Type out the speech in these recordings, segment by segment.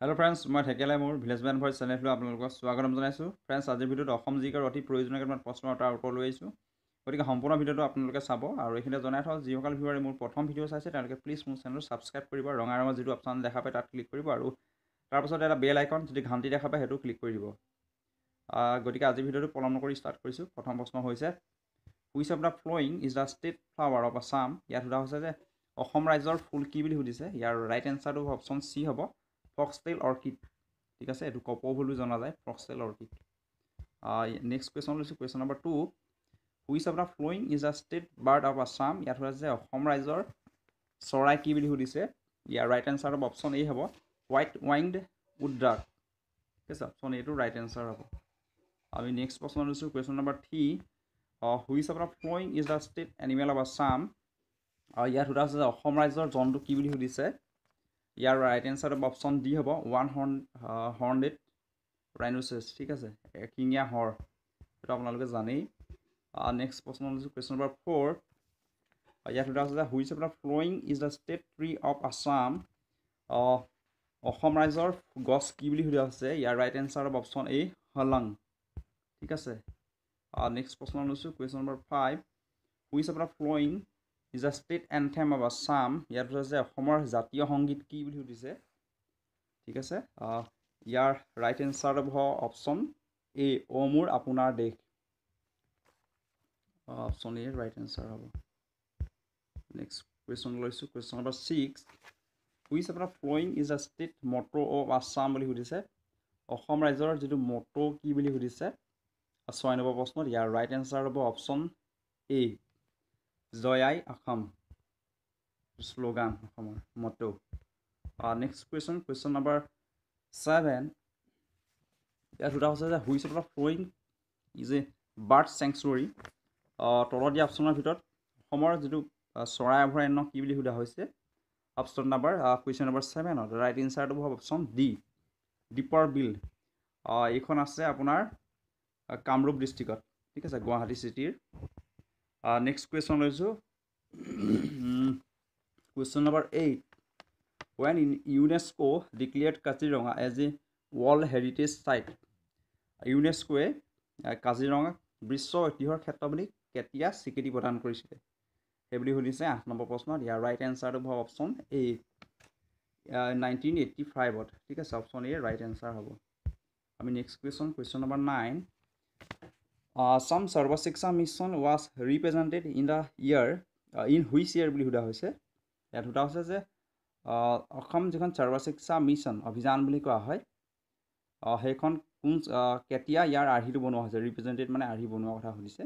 Hello friends মই ঠেকেলাই মোৰ village Ben voice চেনেলটো আপোনালোকক স্বাগতম জনাইছোঁ। ফ্ৰেণ্ডছ আজিৰ ভিডিঅ'ত অসম জিকাৰ অতি প্ৰয়োজনীয় কিছুমান প্ৰশ্ন তাৰ উত্তৰ লৈ আহিছোঁ। গতিকে সম্পূৰ্ণ ভিডিঅ'টো আপোনালোকে চাব আৰু এইখিনিতে জনাই থওঁ যিসকল ভিউৱাৰে মোৰ প্ৰথম ভিডিঅ' চাইছে তেওঁলোকে প্লিজ মোৰ চেনেলটো ছাবস্ক্ৰাইব কৰিব ৰঙা ৰঙৰ যিটো অপশ্যন দেখা পায় তাত ক্লিক কৰিব আৰু তাৰপাছত এটা বেল আইকন যদি ঘাণ্টি দেখা পায় সেইটো ক্লিক কৰি দিব। গতিকে আজিৰ ভিডিঅ'টো পলম নকৰি ষ্টাৰ্ট কৰিছোঁ। প্ৰথম প্ৰশ্ন হৈছে which of the following is the state flower of Assam ইয়াত সোধা হৈছে যে অসম ৰাজ্যৰ ফুল কি বুলি সুধিছে? ইয়াৰ ৰাইট এনচাৰটো অপশ্যন চি হ'ব। ফক্সটেইল অৰ্কিড ঠিক আছে? এইটো কপৌ বুলি জনা যায় ফক্সটেইল অৰ্কিড। নেক্সট কুৱেশ্যন লৈছোঁ question number two which of the following is a state bird of Assam ইয়াত সুধিছে যে অসম ৰাজ্যৰ চৰাই কি বুলি সুধিছে? ইয়াৰ ৰাইট এনচাৰ হ'ব অপশ্যন এ হ'ব হোৱাইট ৱাইংড উড্ৰাক ঠিক আছে? অপশ্যন এইটো ৰাইট এনচাৰ হ'ব। আমি নেক্সট প্ৰশ্ন লৈছোঁ question number three which of following is the state animal of Assam ইয়াত সোধা হৈছে যে অসম ৰাজ্যৰ জন্তু কি বুলি সুধিছে? ইয়াৰ ৰাইট এনচাৰ হ'ব অপশ্যন ডি হ'ব ওৱান হৰ্ণ হৰ্ণডেড ৰাইনোচেছ ঠিক আছে? এশিঙীয়া হৰ সেইটো আপোনালোকে জানেই। নেক্সট প্ৰশ্ন লৈছোঁ কুৱেশ্যন নম্বৰ ফ'ৰ ইয়াত সোধা যে which of following is the state tree of Assam Assam ৰাজ্যৰ গছ কি বুলি সোধা হৈছে? ইয়াৰ ৰাইট এনচাৰ হ'ব অপশ্যন এ হলং ঠিক আছে? নেক্সট প্ৰশ্ন লৈছোঁ question number five which of following is a state anthem of Assam ইয়াত হৈছে অসমৰ জাতীয় সংগীত কি বুলি সুধিছে? ঠিক আছে? ইয়াৰ ৰাইট এনচাৰ হ'ব অপশ্যন এ অ' মোৰ আপোনাৰ দেশ। অপশ্যন এ ৰাইট এনচাৰ হ'ব। নেক্সট কুৱেশ্যন লৈছোঁ। কুৱেশ্যন নম্বৰ ছিক্স হুইচ আপোনাৰ following is a state motto' of Assam বুলি সুধিছে। অসম ৰাজ্যৰ যিটো মট' কি বুলি সুধিছে? ছয় নম্বৰ প্ৰশ্নত ইয়াৰ ৰাইট এনচাৰ হ'ব অপশ্যন এ জয়াই অসম। শ্লোগান অসমৰ motto next question question number seven ইয়াত সোধা হৈছে যে which of following is a bird sanctuary তলত দিয়া অপশ্যনৰ ভিতৰত অসমৰ যিটো চৰাই অভয়াৰণ্য কি বুলি সোধা হৈছে? অপশ্যন নম্বৰ কুৱেশ্যন নম্বৰ ছেভেনত ৰাইট এনচাৰটো হ'ব অপশ্যন ডি দীপৰ বিল এইখন আছে আপোনাৰ কামৰূপ ডিষ্ট্ৰিক্টত ঠিক আছে গুৱাহাটী চিটিৰ নেক্সট কুৱেশ্যন লৈছোঁ। Question number eight when UNESCO declared Kaziranga as a world heritage site ইউনেস্কোৱে কাজিৰঙাক বিশ্ব ঐতিহ্যৰ ক্ষেত্ৰ বুলি কেতিয়া স্বীকৃতি প্ৰদান কৰিছিলে? সেইবুলি সুধিছে আঠ নম্বৰ প্ৰশ্নত। ইয়াৰ ৰাইট এনচাৰটো হ'ব অপশ্যন এ নাইনটিন এইট্টি ফাইভত ঠিক আছে অপশ্যন এ ৰাইট এনচাৰ হ'ব। আমি next question question number nine Assam Sarva Shiksha mission was represented in the year in which year বুলি সোধা হৈছে। ইয়াত সোধা হৈছে যে অসম যিখন সৰ্ব শিক্ষা মিছন অভিযান বুলি কোৱা হয় সেইখন কোন কেতিয়া ইয়াৰ আৰ্হিটো বনোৱা হৈছে ৰিপ্ৰেজেণ্টেড মানে আৰ্হি বনোৱা কথা সুধিছে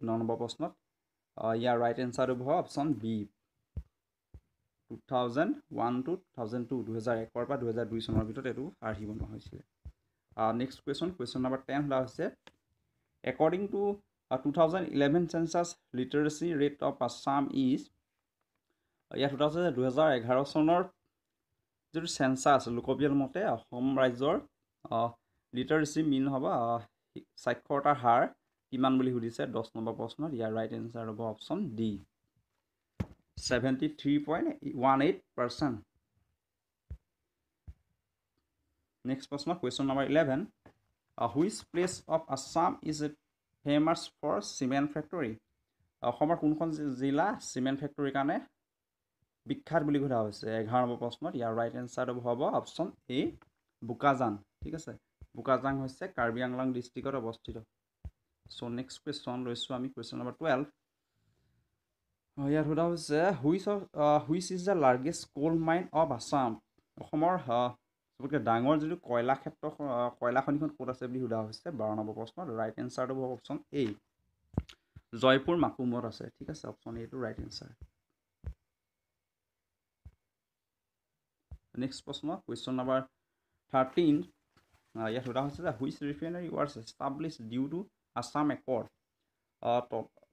ন নম্বৰ প্ৰশ্নত। ইয়াৰ ৰাইট এনচাৰটো হ'ব option B two thousand one two thousand two দুহেজাৰ একৰ পৰা দুহেজাৰ দুই চনৰ ভিতৰত এইটো আৰ্হি বনোৱা হৈছিলে। Next question question number ten সোধা হৈছে according to two thousand eleven census literacy rate of Assam is ইয়াত সোধা দুহেজাৰ এঘাৰ চনৰ যিটো চেঞ্চাছ লোকপিয়ল মতে অসম ৰাজ্যৰ লিটাৰেচি মিন হ'ব সাক্ষৰতাৰ হাৰ কিমান বুলি সুধিছে দহ নম্বৰ প্ৰশ্নত ইয়াৰ ৰাইট এনচাৰ হ'ব option D seventy three point one eight percent next প্ৰশ্ন question number eleven which place of Assam is famous for cement factory অসমৰ কোনখন জিলা চিমেণ্ট ফেক্টৰীৰ কাৰণে বিখ্যাত বুলি সোধা হৈছে? এঘাৰ নম্বৰ প্ৰশ্নত ইয়াৰ ৰাইট এনচাৰটো হ'ব অপশ্যন এ বোকাজান। ঠিক আছে? বোকাজান হৈছে কাৰ্বি আংলং ডিষ্ট্ৰিক্টত অৱস্থিত। চ' নেক্সট কুৱেশ্যন লৈছোঁ আমি কুৱেশ্যন নম্বৰ টুৱেলভ ইয়াত সোধা হৈছে which of which is the largest coal mine of Assam অসমৰ চবতকৈ ডাঙৰ যিটো কয়লা ক্ষেত্ৰ কয়লা খনিখন ক'ত আছে বুলি সোধা হৈছে? বাৰ নম্বৰ প্ৰশ্নত ৰাইট এনচাৰটো হ'ব অপশ্যন এ জয়পুৰ মাকুমত আছে। ঠিক আছে অপশ্যন এইটো ৰাইট এনচাৰ নেক্সট প্ৰশ্ন কুৱেশ্যন নম্বৰ থাৰ্টিন ইয়াত সোধা হৈছে যে which refinery was established due to Assam accord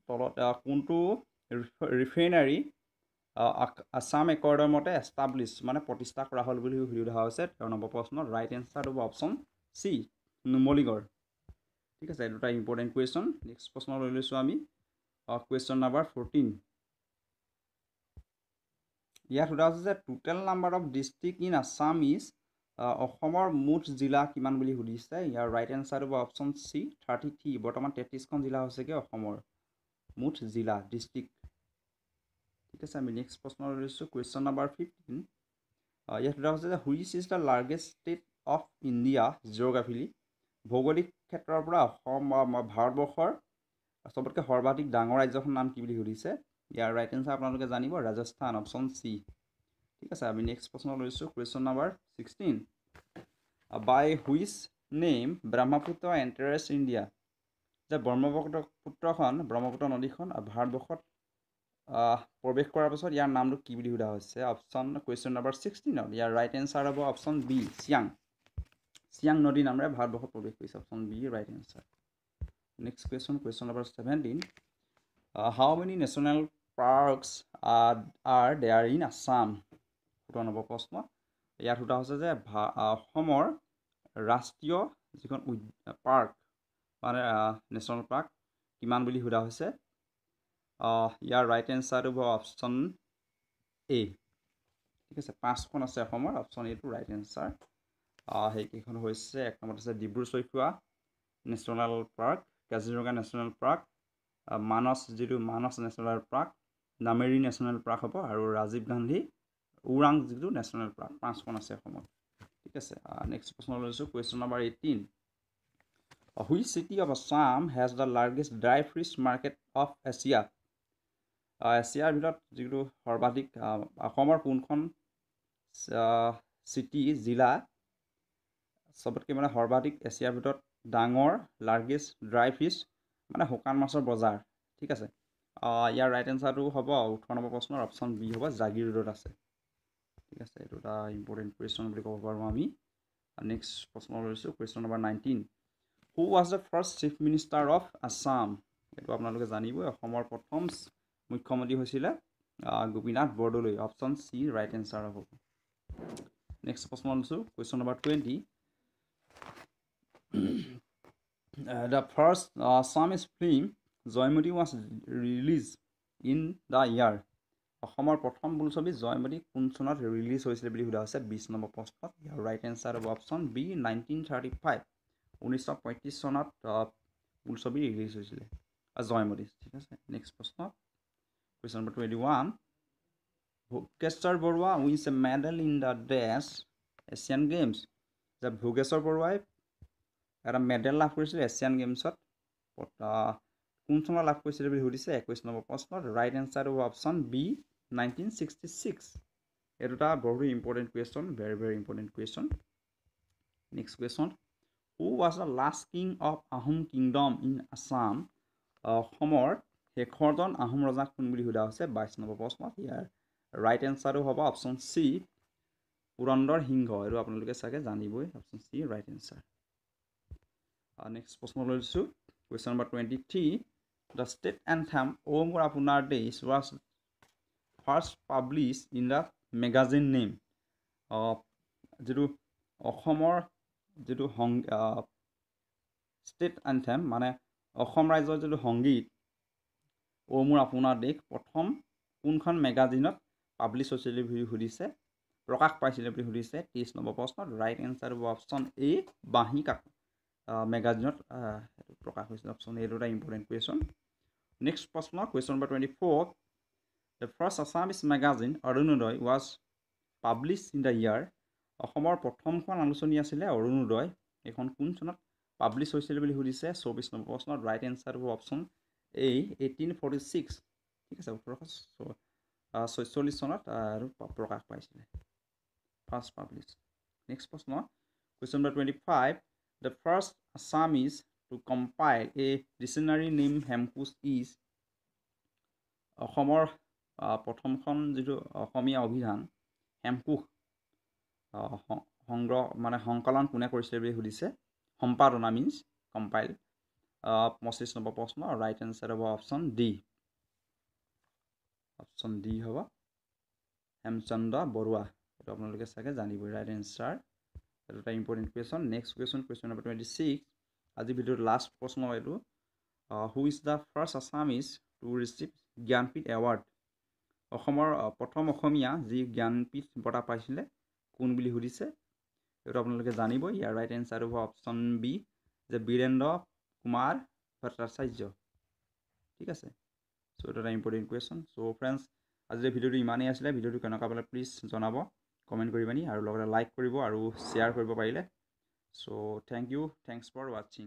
তলত কোনটো ৰিফাইনাৰী আছাম একৰ্ডৰ মতে এষ্টাব্লিছ মানে প্ৰতিষ্ঠা কৰা হ'ল বুলি সোধা হৈছে। তেৰ নম্বৰ প্ৰশ্নত ৰাইট এনচাৰটো হ'ব অপশ্যন চি নুমলীগড়। ঠিক আছে এটা ইম্পৰ্টেণ্ট কুৱেশ্যন নেক্সট প্ৰশ্ন লৈ লৈছোঁ আমি। কুৱেশ্যন নাম্বাৰ ফৰ্টিন ইয়াত সোধা হৈছে যে total number of district in Assam is অসমৰ মুঠ জিলা কিমান বুলি সুধিছে। ইয়াৰ ৰাইট এনচাৰটো হ'ব অপশ্যন চি থাৰ্টি থ্ৰী বৰ্তমান তেত্ৰিছখন জিলা হৈছেগৈ অসমৰ মুঠ জিলা ডিষ্ট্ৰিক্ট ঠিক আছে আমি নেক্সট প্ৰশ্ন লৈছোঁ কুৱেশ্যন নাম্বাৰ ফিফটিন ইয়াত সোধা হৈছে যে which is the largest state of India geographically ভৌগোলিক ক্ষেত্ৰৰ পৰা অসম ভাৰতবৰ্ষৰ চবতকৈ সৰ্বাধিক ডাঙৰ ৰাজ্যখনৰ নাম কি বুলি সুধিছে? ইয়াৰ ৰাইট এনচাৰ আপোনালোকে জানিব ৰাজস্থান অপশ্যন চি ঠিক আছে আমি নেক্সট প্ৰশ্ন লৈছোঁ question number sixteen by which name Brahmaputra enters India যে ব্ৰহ্মপুত্ৰ পুত্ৰখন ব্ৰহ্মপুত্ৰ নদীখন ভাৰতবৰ্ষত প্ৰৱেশ কৰাৰ পাছত ইয়াৰ নামটো কি বুলি সোধা হৈছে? অপশ্যন কুৱেশ্যন নাম্বাৰ ছিক্সটিনত ইয়াৰ ৰাইট এনচাৰ হ'ব অপশ্যন বি চিয়াং চিয়াং নদীৰ নামেৰে ভাৰতবৰ্ষত প্ৰৱেশ কৰিছে। Option B right answer next question question number seventeen how many national parks are there in Assam সোতৰ নম্বৰ প্ৰশ্ন। ইয়াত সোধা হৈছে যে অসমৰ ৰাষ্ট্ৰীয় যিখন পাৰ্ক মানে নেশ্যনেল পাৰ্ক কিমান বুলি সোধা হৈছে? ইয়াৰ ৰাইট এনচাৰটো হ'ব অপশ্যন এ ঠিক আছে পাঁচখন আছে অসমৰ অপশ্যন এইটো ৰাইট এনচাৰ সেইকেইখন হৈছে এক নম্বৰত আছে Dibru Saikhowa national park Kaziranga national park Manas যিটো Manas national park Nameri national park হ'ব আৰু ৰাজীৱ গান্ধী ওৰাং যিটো নেশ্যনেল পাৰ্ক পাঁচখন আছে অসমত ঠিক আছে নেক্সট প্ৰশ্ন লৈছোঁ question number eighteen which city of Assam has the largest dry fish market of Asia এছিয়াৰ ভিতৰত যিটো সৰ্বাধিক অসমৰ কোনখন চিটি জিলা চবতকৈ মানে সৰ্বাধিক এছিয়াৰ ভিতৰত ডাঙৰ লাৰ্জেষ্ট ড্ৰাই ফিছ মানে শুকান মাছৰ বজাৰ ঠিক আছে? ইয়াৰ ৰাইট এনচাৰটো হ'ব ওঠৰ নম্বৰ প্ৰশ্নৰ অপশ্যন বি হ'ব জাগিৰ ৰোডত আছে। ঠিক আছে এইটো এটা ইম্পৰ্টেণ্ট কুৱেশ্যন বুলি ক'ব পাৰোঁ আমি। নেক্সট প্ৰশ্ন লৈছোঁ question number nineteen who was the first chief minister of Assam এইটো আপোনালোকে জানিবই অসমৰ প্ৰথম মুখ্যমন্ত্ৰী হৈছিলে Gopinath Bordoloi option C right answer হ'ব নেক্সট প্ৰশ্ন লৈছোঁ question number twenty the first Assamese film Joymoti was release in the year অসমৰ প্ৰথম বোলছবি জয়মতী কোন চনত ৰিলিজ হৈছিলে বুলি সোধা হৈছে বিছ নম্বৰ প্ৰশ্নত ইয়াৰ ৰাইট এনচাৰ হ'ব option B nineteen thirty five ঊনৈছশ পঁয়ত্ৰিছ চনত বোলছবি ৰিলিজ হৈছিলে। জয়মতী ঠিক আছে। নেক্সট প্ৰশ্ন। Number twenty one Bhogeswar Baruah wins a medal in the dash Asian games যে ভোগেশ্বৰ বৰুৱাই এটা মেডেল লাভ কৰিছিলে এছিয়ান গেমছত কোন চনত লাভ কৰিছিলে বুলি সুধিছে? একৈছ নম্বৰ প্ৰশ্নত ৰাইট এনচাৰটো হ'ব option B nineteen sixty six এইটো এটা বহুত important question very very important question next question who was the last king of Ahom kingdom in Assam অসমৰ শেষৰজন আহোম ৰজাক কোন বুলি সোধা হৈছে বাইছ নম্বৰ প্ৰশ্নত ইয়াৰ ৰাইট এনচাৰটো হ'ব অপশ্যন চি পুৰন্দৰ সিংহ এইটো আপোনালোকে চাগে জানিবই option C right answer next প্ৰশ্ন লৈছোঁ question number twenty three the state anthem অ' মোৰ আপোনাৰ days was first publish in the magazine name যিটো অসমৰ যিটো সং ষ্টেট এনথেম মানে অসম ৰাজ্যৰ যিটো সংগীত অ' মোৰ আপোনাৰ দেশ প্ৰথম কোনখন মেগাজিনত পাব্লিছ হৈছিলে বুলি সুধিছে প্ৰকাশ পাইছিলে বুলি সুধিছে তেইছ নম্বৰ প্ৰশ্নত ৰাইট এনচাৰ হ'ব অপশ্যন এ বাঁহী কাক মেগাজিনত প্ৰকাশ হৈছিলে অপশ্যন এইটো এটা ইম্পৰ্টেণ্ট কুৱেশ্যন নেক্সট প্ৰশ্ন question number twenty four the first Assamese magazine Arunodoi was publish in the year অসমৰ প্ৰথমখন আলোচনী আছিলে অৰুণোদয় এইখন কোন চনত পাব্লিছ হৈছিলে বুলি সুধিছে চৌবিছ নম্বৰ প্ৰশ্নত ৰাইট এনচাৰ হ'ব option A eighteen forty six ঠিক আছে ওঠৰশ ছয়চল্লিছ চনত আৰু প্ৰকাশ পাইছিলে। ফাৰ্ষ্ট পাব্লিছ নেক্সট প্ৰশ্ন question number twenty five the first Assamese to compile a dictionary name Hemkosh is অসমৰ প্ৰথমখন যিটো অসমীয়া অভিধান হেমকোষ সংগ্ৰহ মানে সংকলন কোনে কৰিছিলে বুলি সুধিছে সম্পাদনা মিনছ কম্পাইল পঁচিছ নম্বৰ প্ৰশ্ন ৰাইট এনচাৰ হ'ব অপশ্যন ডি অপশ্যন ডি হ'ব হেমচন্দ্ৰ বৰুৱা। এইটো আপোনালোকে চাগে জানিবই ৰাইট এনচাৰ এইটো এটা important question next question question number twenty six আজিৰ ভিডিঅ'ত লাষ্ট প্ৰশ্ন এইটো। Who is the first Assamese to receive Jnanpith award অসমৰ প্ৰথম অসমীয়া যি জ্ঞানপীঠ বঁটা পাইছিলে কোন বুলি সুধিছে? সেইটো আপোনালোকে জানিব ইয়াৰ ৰাইট এনচাৰ হ'ব অপশ্যন বি যে বীৰেন্দ্ৰ কুমাৰ ভট্টাচাৰ্য ঠিক আছে? চ' এইটো এটা ইম্পৰ্টেণ্ট কুৱেশ্যন চ' ফ্ৰেণ্ডছ আজিৰ ভিডিঅ'টো ইমানেই আছিলে ভিডিঅ'টো কেনেকুৱা পালে প্লিজ জনাব কমেণ্ট কৰি পানি আৰু লগতে লাইক কৰিব আৰু শ্বেয়াৰ কৰিব পাৰিলে। So' thank you thanks for ৱাচিং